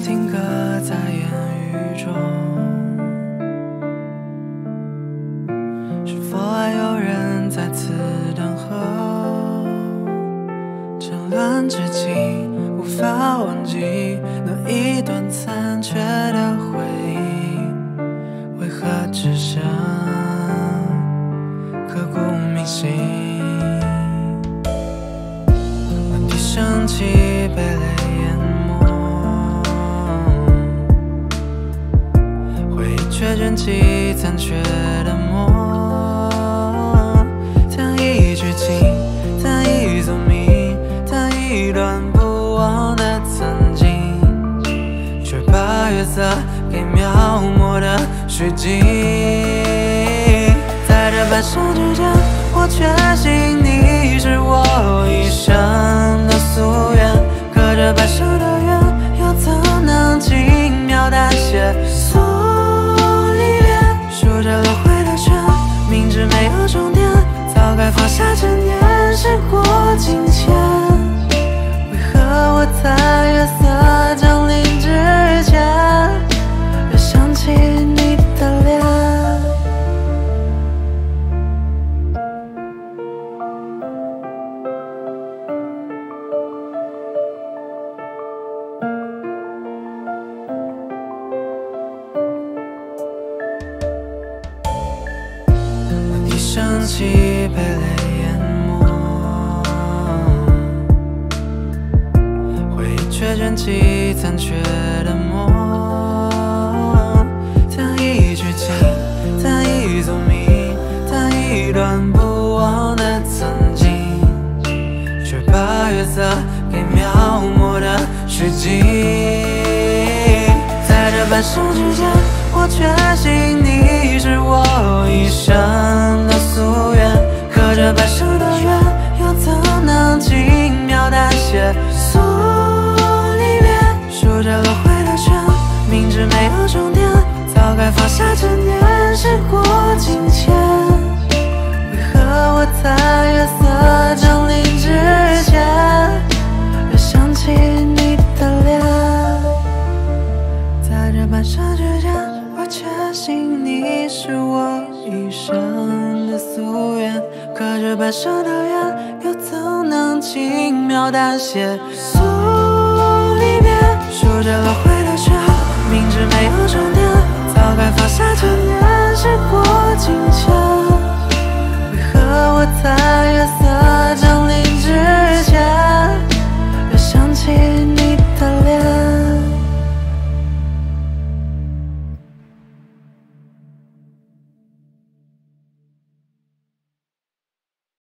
停格在言语中，是否还有人在此等候？沉沦至今，无法忘记那一段残缺的回忆。为何只剩刻骨铭心？问题升起，被累。却卷起残缺的梦，弹一曲情，弹一奏鸣，弹一段不忘的曾经，却把月色给描摹的虚惊。在这半生之间，我确信你是我一生的夙愿。可这半生的缘，又怎能轻描淡写问题升起，被泪淹没，回忆却卷起残缺的梦。弹一曲情，弹一奏鸣，弹一段不忘的曾经，却把月色给描摹的虚惊。在这半生之间，我确信你是我一生淡写诉离别？数着轮回的圈，明知没有终点，早该放下执念。时过境迁，为何我在月色降临之前，又想起你的脸？在这半生之间，我确信你是我一生的夙愿。可这半生的缘，能轻描淡写。